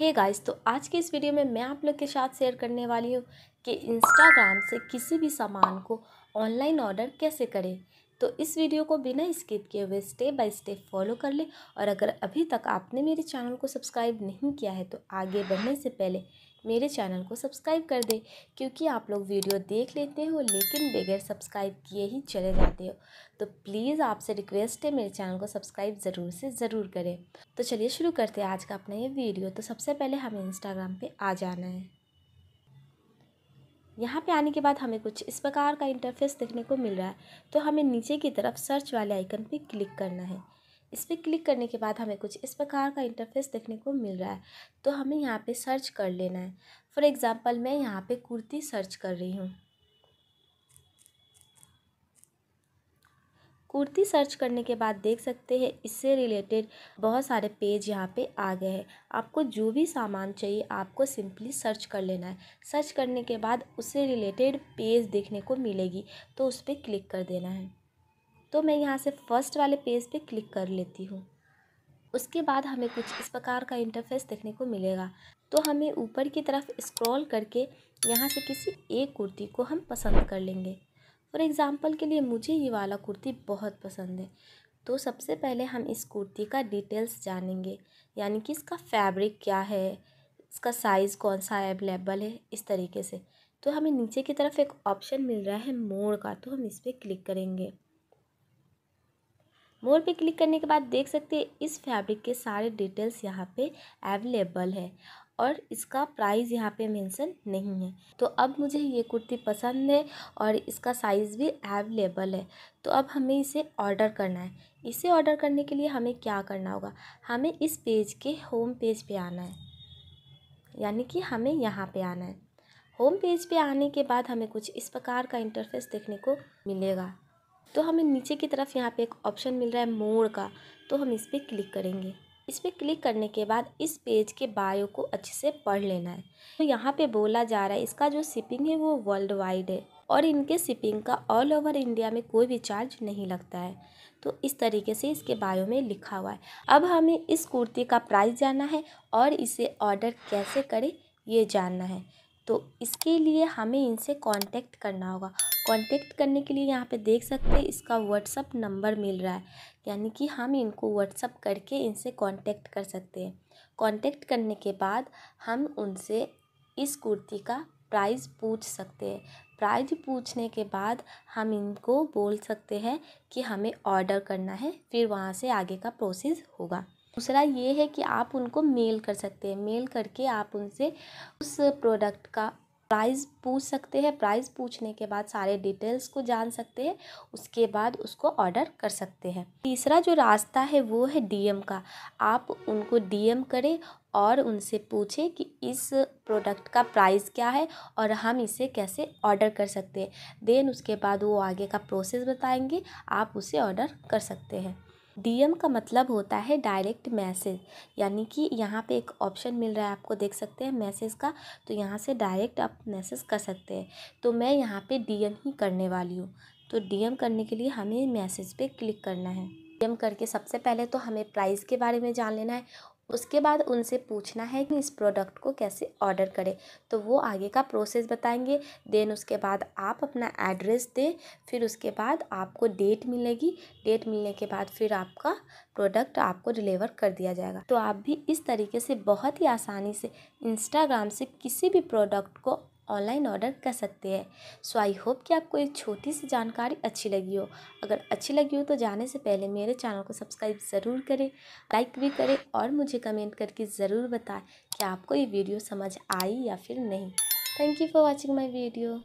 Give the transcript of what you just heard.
Hey guys तो आज के इस वीडियो में मैं आप लोग के साथ शेयर करने वाली हूँ कि इंस्टाग्राम से किसी भी सामान को ऑनलाइन ऑर्डर कैसे करें। तो इस वीडियो को बिना स्किप किए हुए स्टेप बाय स्टेप फॉलो कर लें और अगर अभी तक आपने मेरे चैनल को सब्सक्राइब नहीं किया है तो आगे बढ़ने से पहले मेरे चैनल को सब्सक्राइब कर दे, क्योंकि आप लोग वीडियो देख लेते हो, लेकिन बगैर सब्सक्राइब किए ही चले जाते हो। तो प्लीज़ आपसे रिक्वेस्ट है, मेरे चैनल को सब्सक्राइब ज़रूर से ज़रूर करें। तो चलिए शुरू करते हैं आज का अपना ये वीडियो। तो सबसे पहले हमें इंस्टाग्राम पे आ जाना है। यहाँ पे आने के बाद हमें कुछ इस प्रकार का इंटरफेस देखने को मिल रहा है। तो हमें नीचे की तरफ़ सर्च वाले आइकन पे क्लिक करना है। इस पर क्लिक करने के बाद हमें कुछ इस प्रकार का इंटरफेस देखने को मिल रहा है। तो हमें यहाँ पे सर्च कर लेना है। फॉर एग्ज़ाम्पल मैं यहाँ पे कुर्ती सर्च कर रही हूँ। कुर्ती सर्च करने के बाद देख सकते हैं, इससे रिलेटेड बहुत सारे पेज यहाँ पे आ गए हैं। आपको जो भी सामान चाहिए, आपको सिंपली सर्च कर लेना है। सर्च करने के बाद उससे रिलेटेड पेज देखने को मिलेगी तो उस पर क्लिक कर देना है। तो मैं यहाँ से फ़र्स्ट वाले पेज पे क्लिक कर लेती हूँ। उसके बाद हमें कुछ इस प्रकार का इंटरफेस देखने को मिलेगा। तो हमें ऊपर की तरफ़ स्क्रॉल करके यहाँ से किसी एक कुर्ती को हम पसंद कर लेंगे। फॉर एग्ज़ाम्पल के लिए मुझे ये वाला कुर्ती बहुत पसंद है। तो सबसे पहले हम इस कुर्ती का डिटेल्स जानेंगे। यानी कि इसका फैब्रिक क्या है? इसका साइज़ कौन सा अवेलेबल है? इस तरीके से। तो हमें नीचे की तरफ़ एक ऑप्शन मिल रहा है मोड़ का। तो हम इस पर क्लिक करेंगे। मोर पे क्लिक करने के बाद देख सकते हैं, इस फैब्रिक के सारे डिटेल्स यहाँ पे अवेलेबल है और इसका प्राइस यहाँ पे मेंशन नहीं है। तो अब मुझे ये कुर्ती पसंद है और इसका साइज़ भी अवेलेबल है। तो अब हमें इसे ऑर्डर करना है। इसे ऑर्डर करने के लिए हमें क्या करना होगा? हमें इस पेज के होम पेज पे आना है। यानी कि हमें यहाँ पे आना है। होम पेज पे आने के बाद हमें कुछ इस प्रकार का इंटरफेस देखने को मिलेगा। तो हमें नीचे की तरफ़ यहाँ पे एक ऑप्शन मिल रहा है मोड़ का तो हम इस पर क्लिक करेंगे। इस पर क्लिक करने के बाद इस पेज के बायो को अच्छे से पढ़ लेना है। तो यहाँ पे बोला जा रहा है, इसका जो शिपिंग है वो वर्ल्ड वाइड है और इनके शिपिंग का ऑल ओवर इंडिया में कोई भी चार्ज नहीं लगता है। तो इस तरीके से इसके बायो में लिखा हुआ है। अब हमें इस कुर्ती का प्राइस जानना है और इसे ऑर्डर कैसे करें, ये जानना है। तो इसके लिए हमें इनसे कांटेक्ट करना होगा। कांटेक्ट करने के लिए यहाँ पे देख सकते हैं, इसका व्हाट्सअप नंबर मिल रहा है। यानी कि हम इनको व्हाट्सअप करके इनसे कांटेक्ट कर सकते हैं। कांटेक्ट करने के बाद हम उनसे इस कुर्ती का प्राइस पूछ सकते हैं। प्राइस पूछने के बाद हम इनको बोल सकते हैं कि हमें ऑर्डर करना है, फिर वहाँ से आगे का प्रोसेस होगा। दूसरा ये है कि आप उनको मेल कर सकते हैं। मेल करके आप उनसे उस प्रोडक्ट का प्राइस पूछ सकते हैं। प्राइस पूछने के बाद सारे डिटेल्स को जान सकते हैं। उसके बाद उसको ऑर्डर कर सकते हैं। तीसरा जो रास्ता है वो है डीएम का। आप उनको डीएम करें और उनसे पूछें कि इस प्रोडक्ट का प्राइस क्या है और हम इसे कैसे ऑर्डर कर सकते हैं। देन उसके बाद वो आगे का प्रोसेस बताएँगे। आप उसे ऑर्डर कर सकते हैं। डीएम का मतलब होता है डायरेक्ट मैसेज, यानी कि यहाँ पे एक ऑप्शन मिल रहा है, आपको देख सकते हैं मैसेज का तो यहाँ से डायरेक्ट आप मैसेज कर सकते हैं। तो मैं यहाँ पे डीएम ही करने वाली हूँ। तो डीएम करने के लिए हमें मैसेज पे क्लिक करना है। डीएम करके सबसे पहले तो हमें प्राइस के बारे में जान लेना है उसके बाद उनसे पूछना है कि इस प्रोडक्ट को कैसे ऑर्डर करें। तो वो आगे का प्रोसेस बताएँगे। देन उसके बाद आप अपना एड्रेस दें। फिर उसके बाद आपको डेट मिलेगी। डेट मिलने के बाद फिर आपका प्रोडक्ट आपको डिलीवर कर दिया जाएगा। तो आप भी इस तरीके से बहुत ही आसानी से इंस्टाग्राम से किसी भी प्रोडक्ट को ऑनलाइन ऑर्डर कर सकते हैं। सो आई होप कि आपको एक छोटी सी जानकारी अच्छी लगी हो। अगर अच्छी लगी हो तो जाने से पहले मेरे चैनल को सब्सक्राइब ज़रूर करें, लाइक भी करें और मुझे कमेंट करके ज़रूर बताएँ कि आपको ये वीडियो समझ आई या फिर नहीं। Thank you for watching my video